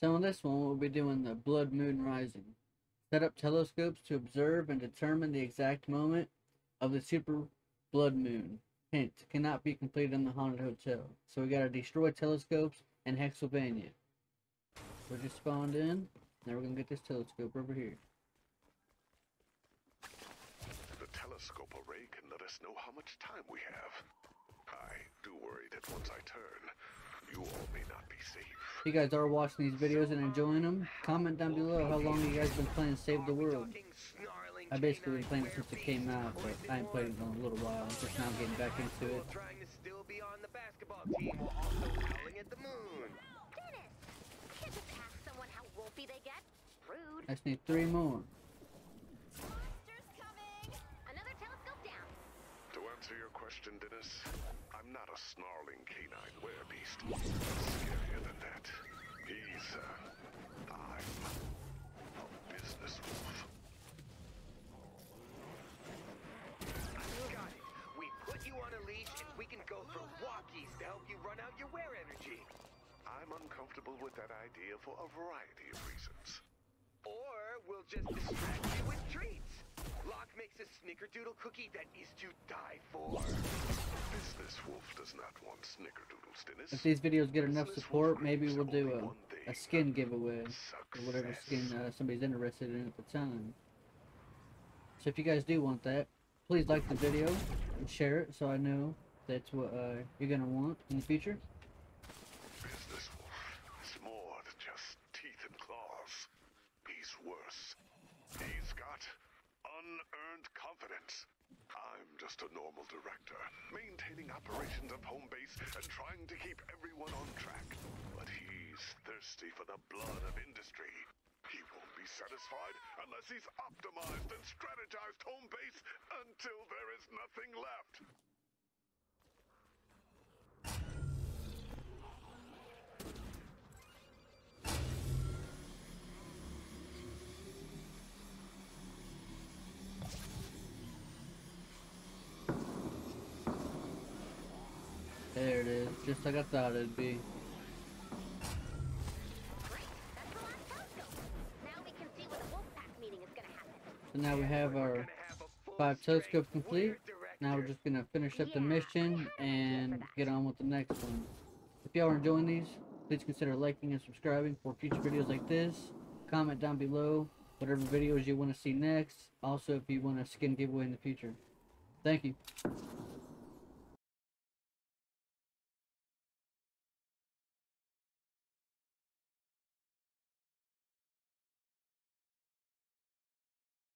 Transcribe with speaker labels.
Speaker 1: So on this one, we'll be doing the blood moon rising. Set up telescopes to observe and determine the exact moment of the super blood moon. Hint, cannot be completed in the haunted hotel. So we gotta destroy telescopes in Hexsylvania. We just spawned in. Now we're gonna get this telescope over here.
Speaker 2: The telescope array can let us know how much time we have. I do worry that once I turn, you all may not be safe.
Speaker 1: If you guys are watching these videos and enjoying them, comment down below how long you guys been playing Save the World. I basically been playing it since it came out, but I ain't played it in a little while. I'm just now getting back into it.
Speaker 3: Trying to still be on the basketball team while also howling at the moon.
Speaker 4: Dennis! You can't just ask someone how wolfy they get. Rude.
Speaker 1: I just need three more.
Speaker 4: Monsters coming! Another telescope down.
Speaker 2: To answer your question, Dennis, I'm not a snarling canine werebeast. Scarier than that. He's, uh, I'm a business wolf.
Speaker 3: Got it. We put you on a leash and we can go for walkies to help you run out your wear energy.
Speaker 2: I'm uncomfortable with that idea for a variety of reasons.
Speaker 3: Or we'll just distract you with treats. Lok makes a snickerdoodle cookie that is to die for.
Speaker 2: Business wolf does not want snickerdoodles, Dennis.
Speaker 1: If these videos get enough
Speaker 2: Business
Speaker 1: support, maybe we'll do a, a skin giveaway. Or whatever skin uh, somebody's interested in at the time. So if you guys do want that, please like the video and share it so I know that's what uh, you're gonna want in the future.
Speaker 2: Business wolf is more than just teeth and claws. He's worse. Unearned confidence. I'm just a normal director, maintaining operations of home base and trying to keep everyone on track. But he's thirsty for the blood of industry. He won't be satisfied unless he's optimized and strategized home base until there is nothing left.
Speaker 1: There it is, just like I thought it'd be. So now we have our five telescopes complete. Now we're just gonna finish up the mission and get on with the next one. If y'all are enjoying these, please consider liking and subscribing for future videos like this. Comment down below whatever videos you want to see next. Also, if you want a skin giveaway in the future. Thank you.